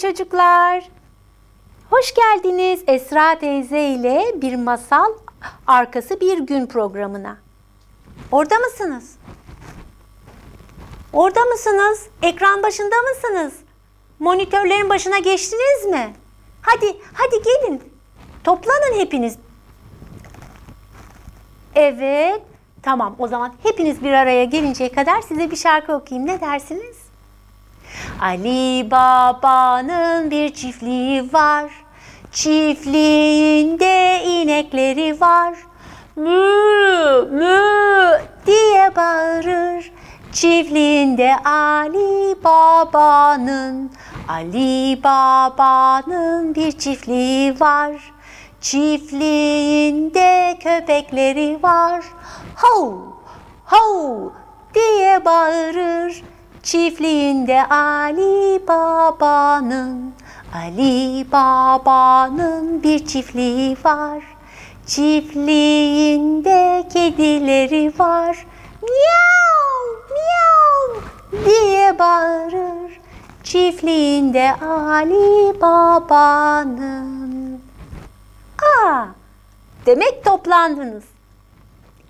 çocuklar. Hoş geldiniz Esra teyze ile bir masal arkası bir gün programına. Orada mısınız? Orada mısınız? Ekran başında mısınız? Monitörlerin başına geçtiniz mi? Hadi, hadi gelin. Toplanın hepiniz. Evet. Tamam o zaman hepiniz bir araya gelinceye kadar size bir şarkı okuyayım. Ne dersiniz? Ali Baba'nın bir çiftliği var. Çiftliğinde inekleri var. Mü mü diye bağırır. Çiftliğinde Ali Baba'nın Ali Baba'nın bir çiftliği var. Çiftliğinde köpekleri var. Hav hav diye bağırır. Çiftliğinde Ali Baba'nın Ali Baba'nın bir çiftliği var. Çiftliğinde kedileri var. Miyav miyav diye bağırır. Çiftliğinde Ali Baba'nın. Aa, demek toplandınız.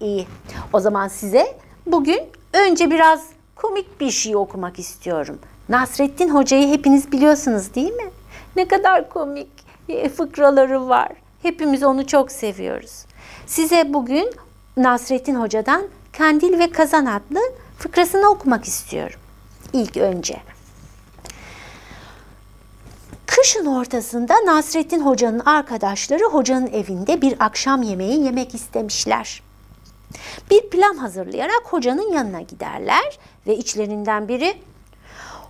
İyi. O zaman size bugün önce biraz komik bir şey okumak istiyorum. Nasrettin Hoca'yı hepiniz biliyorsunuz değil mi? Ne kadar komik e, fıkraları var. Hepimiz onu çok seviyoruz. Size bugün Nasrettin Hoca'dan Kandil ve Kazan adlı fıkrasını okumak istiyorum. İlk önce. Kışın ortasında Nasrettin Hoca'nın arkadaşları hocanın evinde bir akşam yemeği yemek istemişler. Bir plan hazırlayarak hocanın yanına giderler ve içlerinden biri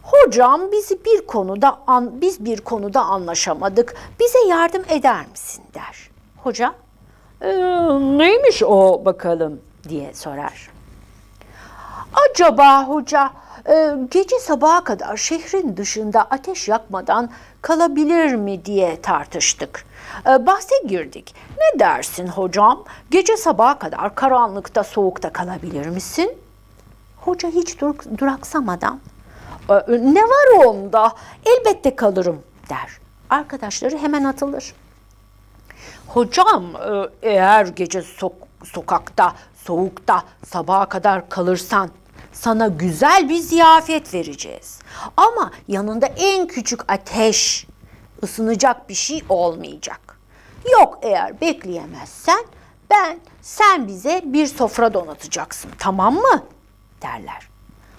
Hocam bizi bir konuda an, biz bir konuda anlaşamadık. Bize yardım eder misin der. Hoca e, neymiş o bakalım diye sorar. Acaba hoca gece sabaha kadar şehrin dışında ateş yakmadan kalabilir mi diye tartıştık. E, bahse girdik. Ne dersin hocam? Gece sabaha kadar karanlıkta soğukta kalabilir misin? Hoca hiç dur duraksamadan e, ne var onda? Elbette kalırım der. Arkadaşları hemen atılır. Hocam e, eğer gece sok sokakta, soğukta sabaha kadar kalırsan sana güzel bir ziyafet vereceğiz. Ama yanında en küçük ateş, ısınacak bir şey olmayacak. Yok eğer bekleyemezsen ben sen bize bir sofra donatacaksın tamam mı? derler.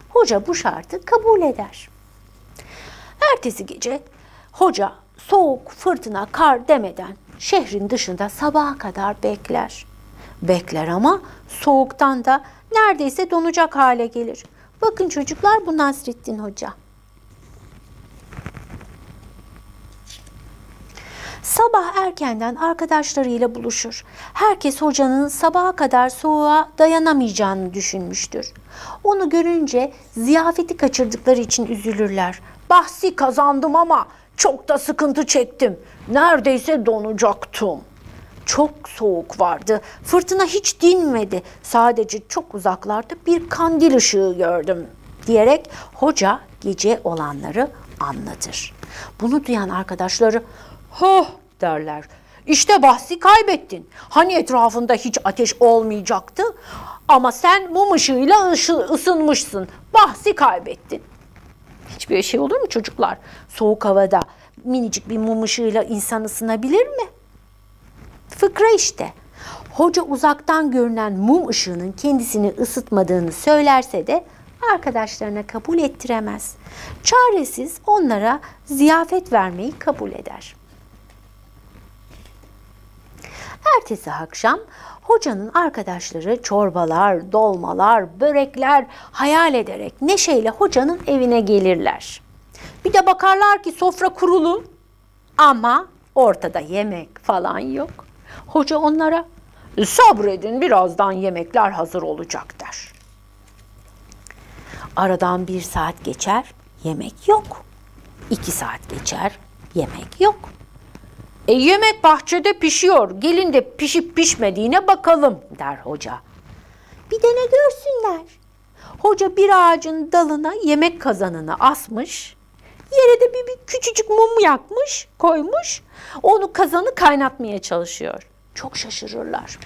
Hoca bu şartı kabul eder. Ertesi gece hoca soğuk, fırtına, kar demeden şehrin dışında sabaha kadar bekler. Bekler ama soğuktan da neredeyse donacak hale gelir. Bakın çocuklar bu Nasrettin Hoca. Sabah erkenden arkadaşlarıyla buluşur. Herkes hocanın sabaha kadar soğuğa dayanamayacağını düşünmüştür. Onu görünce ziyafeti kaçırdıkları için üzülürler. Bahsi kazandım ama çok da sıkıntı çektim. Neredeyse donacaktım. Çok soğuk vardı. Fırtına hiç dinmedi. Sadece çok uzaklarda bir kandil ışığı gördüm diyerek hoca gece olanları anlatır. Bunu duyan arkadaşları Huh derler. İşte bahsi kaybettin. Hani etrafında hiç ateş olmayacaktı ama sen mum ışığıyla ısınmışsın. Bahsi kaybettin. Hiçbir şey olur mu çocuklar? Soğuk havada minicik bir mum ışığıyla insan ısınabilir mi? Fıkra işte. Hoca uzaktan görünen mum ışığının kendisini ısıtmadığını söylerse de arkadaşlarına kabul ettiremez. Çaresiz onlara ziyafet vermeyi kabul eder. Ertesi akşam hocanın arkadaşları çorbalar, dolmalar, börekler hayal ederek neşeyle hocanın evine gelirler. Bir de bakarlar ki sofra kurulu ama ortada yemek falan yok. Hoca onlara sabredin birazdan yemekler hazır olacak der. Aradan bir saat geçer, yemek yok. İki saat geçer, yemek yok. E yemek bahçede pişiyor. Gelin de pişip pişmediğine bakalım der hoca. Bir de ne görsünler. Hoca bir ağacın dalına yemek kazanını asmış. Yere de bir, bir küçücük mum yakmış, koymuş. Onu kazanı kaynatmaya çalışıyor. Çok şaşırırlar.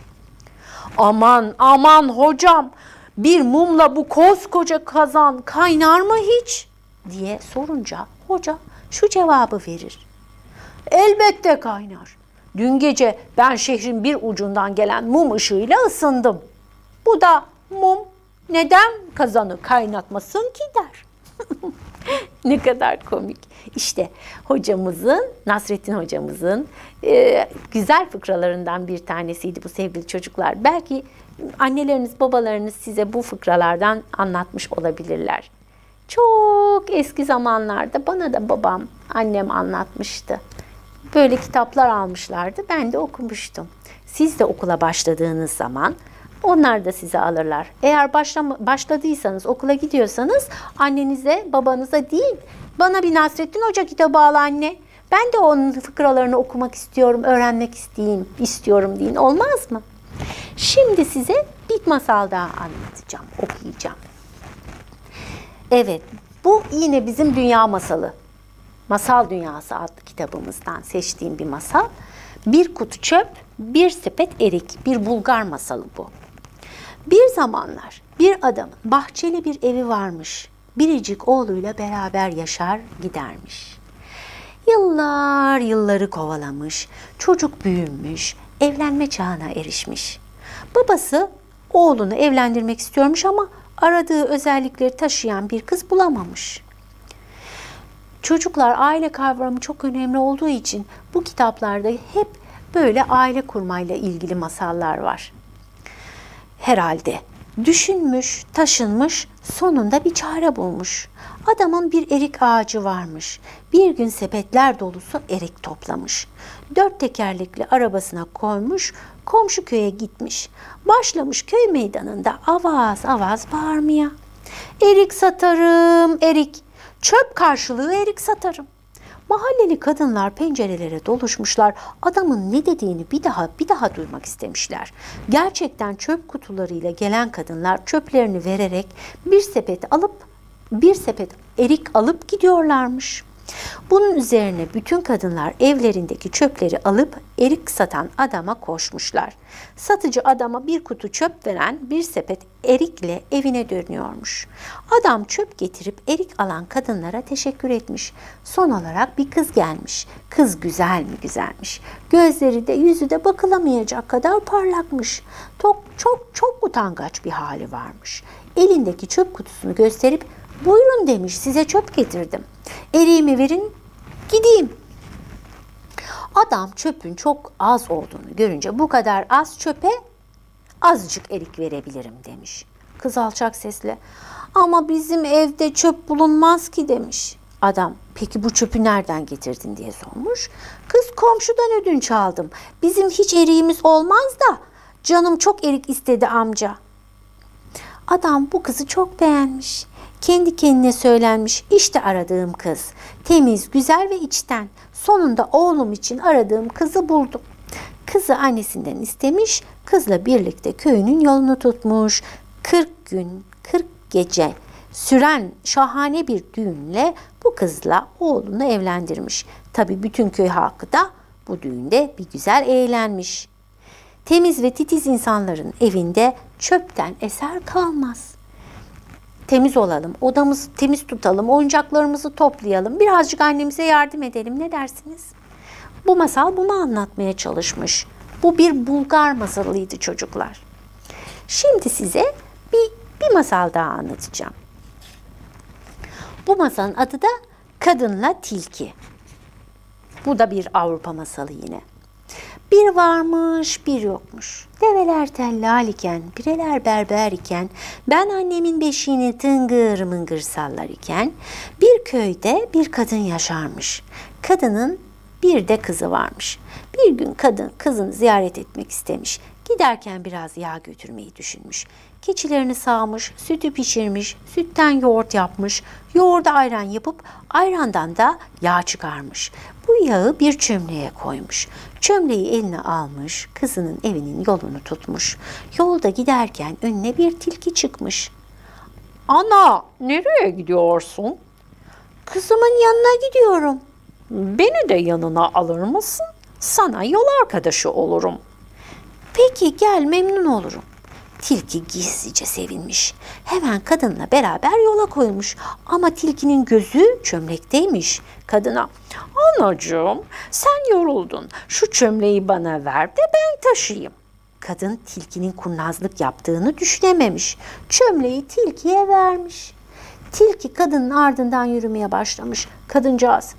Aman aman hocam bir mumla bu koskoca kazan kaynar mı hiç? diye sorunca hoca şu cevabı verir. Elbette kaynar. Dün gece ben şehrin bir ucundan gelen mum ışığıyla ısındım. Bu da mum neden kazanı kaynatmasın ki der. ne kadar komik. İşte hocamızın, Nasrettin hocamızın e, güzel fıkralarından bir tanesiydi bu sevgili çocuklar. Belki anneleriniz, babalarınız size bu fıkralardan anlatmış olabilirler. Çok eski zamanlarda bana da babam, annem anlatmıştı. Böyle kitaplar almışlardı. Ben de okumuştum. Siz de okula başladığınız zaman onlar da size alırlar. Eğer başlama, başladıysanız, okula gidiyorsanız annenize, babanıza değil, bana bir Nasrettin Hoca kitabı al anne. Ben de onun fıkralarını okumak istiyorum, öğrenmek isteyeyim, istiyorum deyin. Olmaz mı? Şimdi size bir masal daha anlatacağım, okuyacağım. Evet, bu yine bizim dünya masalı. Masal Dünyası adlı kitabımızdan seçtiğim bir masal. Bir kutu çöp, bir sepet erik, bir Bulgar masalı bu. Bir zamanlar bir adamın bahçeli bir evi varmış. Biricik oğluyla beraber yaşar gidermiş. Yıllar yılları kovalamış, çocuk büyümüş, evlenme çağına erişmiş. Babası oğlunu evlendirmek istiyormuş ama aradığı özellikleri taşıyan bir kız bulamamış. Çocuklar aile kavramı çok önemli olduğu için bu kitaplarda hep böyle aile kurmayla ilgili masallar var. Herhalde düşünmüş, taşınmış, sonunda bir çare bulmuş. Adamın bir erik ağacı varmış. Bir gün sepetler dolusu erik toplamış. Dört tekerlekli arabasına koymuş, komşu köye gitmiş. Başlamış köy meydanında avaz avaz bağırmaya. Erik satarım, erik. Çöp karşılığı erik satarım. Mahalleli kadınlar pencerelere doluşmuşlar. Adamın ne dediğini bir daha bir daha duymak istemişler. Gerçekten çöp kutularıyla gelen kadınlar çöplerini vererek bir sepet alıp bir sepet erik alıp gidiyorlarmış. Bunun üzerine bütün kadınlar evlerindeki çöpleri alıp erik satan adama koşmuşlar. Satıcı adama bir kutu çöp veren bir sepet erikle evine dönüyormuş. Adam çöp getirip erik alan kadınlara teşekkür etmiş. Son olarak bir kız gelmiş. Kız güzel mi güzelmiş. Gözleri de yüzü de bakılamayacak kadar parlakmış. Çok çok çok utangaç bir hali varmış. Elindeki çöp kutusunu gösterip buyurun demiş size çöp getirdim. Eriğimi verin gideyim. Adam çöpün çok az olduğunu görünce bu kadar az çöpe azıcık erik verebilirim demiş. Kız alçak sesle ama bizim evde çöp bulunmaz ki demiş. Adam peki bu çöpü nereden getirdin diye sormuş. Kız komşudan ödünç aldım. Bizim hiç eriğimiz olmaz da canım çok erik istedi amca. Adam bu kızı çok beğenmiş. Kendi kendine söylenmiş işte aradığım kız. Temiz, güzel ve içten. Sonunda oğlum için aradığım kızı buldum. Kızı annesinden istemiş, kızla birlikte köyünün yolunu tutmuş. 40 gün, 40 gece süren şahane bir düğünle bu kızla oğlunu evlendirmiş. Tabi bütün köy halkı da bu düğünde bir güzel eğlenmiş. Temiz ve titiz insanların evinde çöpten eser kalmaz temiz olalım, odamızı temiz tutalım, oyuncaklarımızı toplayalım, birazcık annemize yardım edelim ne dersiniz? Bu masal bunu anlatmaya çalışmış. Bu bir Bulgar masalıydı çocuklar. Şimdi size bir, bir masal daha anlatacağım. Bu masalın adı da Kadınla Tilki. Bu da bir Avrupa masalı yine. Bir varmış bir yokmuş. Develer tellal iken, pireler berber iken, ben annemin beşiğini tıngır mıngır sallar iken, bir köyde bir kadın yaşarmış. Kadının bir de kızı varmış. Bir gün kadın kızını ziyaret etmek istemiş. Giderken biraz yağ götürmeyi düşünmüş. Keçilerini sağmış, sütü pişirmiş, sütten yoğurt yapmış, yoğurda ayran yapıp ayrandan da yağ çıkarmış. Bu yağı bir çömleğe koymuş. Çömleği eline almış, kızının evinin yolunu tutmuş. Yolda giderken önüne bir tilki çıkmış. Ana, nereye gidiyorsun? Kızımın yanına gidiyorum. Beni de yanına alır mısın? Sana yol arkadaşı olurum. Peki gel memnun olurum. Tilki gizlice sevinmiş. Hemen kadınla beraber yola koymuş. Ama tilkinin gözü çömlekteymiş. Kadına, anacığım sen yoruldun. Şu çömleği bana ver de ben taşıyayım. Kadın tilkinin kurnazlık yaptığını düşünememiş. Çömleği tilkiye vermiş. Tilki kadının ardından yürümeye başlamış. Kadıncağız,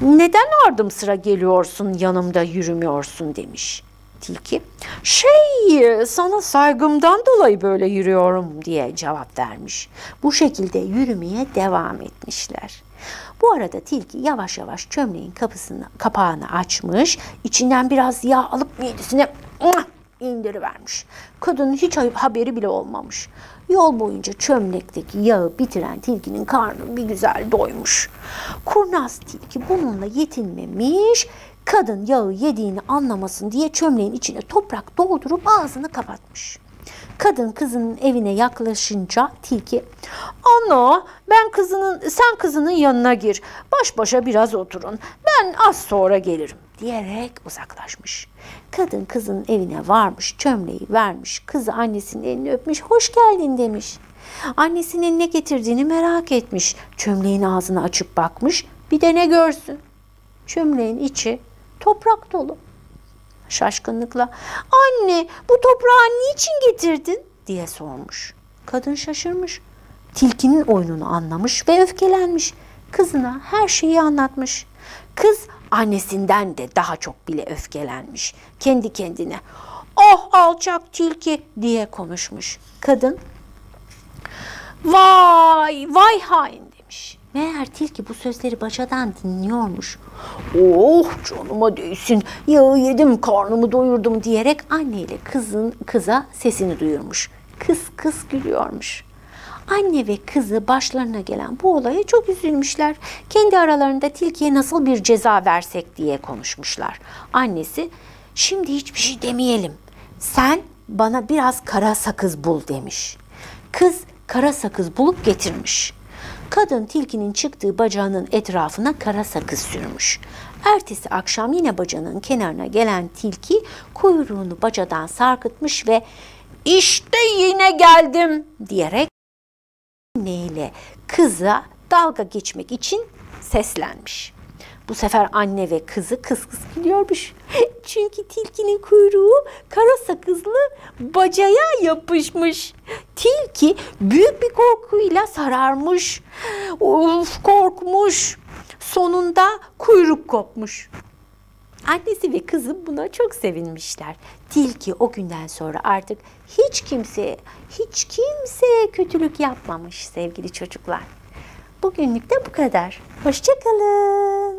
neden ardım sıra geliyorsun yanımda yürümüyorsun demiş. Tilki, şey sana saygımdan dolayı böyle yürüyorum diye cevap vermiş. Bu şekilde yürümeye devam etmişler. Bu arada tilki yavaş yavaş çömleğin kapısını, kapağını açmış, içinden biraz yağ alıp midesine indirivermiş. Kadının hiç haberi bile olmamış. Yol boyunca çömlekteki yağı bitiren tilkinin karnı bir güzel doymuş. Kurnaz tilki bununla yetinmemiş, kadın yağı yediğini anlamasın diye çömleğin içine toprak doldurup ağzını kapatmış. Kadın kızının evine yaklaşınca tilki "Ana, ben kızının sen kızının yanına gir. Baş başa biraz oturun. Ben az sonra gelirim." diyerek uzaklaşmış. Kadın kızın evine varmış, çömleği vermiş, kızı annesinin elini öpmüş, hoş geldin demiş. Annesinin ne getirdiğini merak etmiş. Çömleğin ağzını açıp bakmış, bir de ne görsün. Çömleğin içi toprak dolu. Şaşkınlıkla, anne bu toprağı niçin getirdin diye sormuş. Kadın şaşırmış. Tilkinin oyununu anlamış ve öfkelenmiş. Kızına her şeyi anlatmış. Kız annesinden de daha çok bile öfkelenmiş. Kendi kendine oh alçak tilki diye konuşmuş. Kadın vay vay hain. Meğer tilki bu sözleri bacadan dinliyormuş. Oh canıma değsin yağı yedim karnımı doyurdum diyerek anneyle kızın kıza sesini duyurmuş. Kız kız gülüyormuş. Anne ve kızı başlarına gelen bu olaya çok üzülmüşler. Kendi aralarında tilkiye nasıl bir ceza versek diye konuşmuşlar. Annesi şimdi hiçbir şey demeyelim. Sen bana biraz kara sakız bul demiş. Kız kara sakız bulup getirmiş. Kadın tilkinin çıktığı bacağının etrafına kara sakız sürmüş. Ertesi akşam yine bacağının kenarına gelen tilki kuyruğunu bacadan sarkıtmış ve işte yine geldim diyerek anneyle kıza dalga geçmek için seslenmiş. Bu sefer anne ve kızı kıs kıs gülüyormuş. Çünkü tilkinin kuyruğu kara sakızlı bacaya yapışmış. Tilki büyük bir korkuyla sararmış. Of korkmuş. Sonunda kuyruk kopmuş. Annesi ve kızı buna çok sevinmişler. Tilki o günden sonra artık hiç kimseye, hiç kimseye kötülük yapmamış sevgili çocuklar. Bugünlük de bu kadar. Hoşçakalın.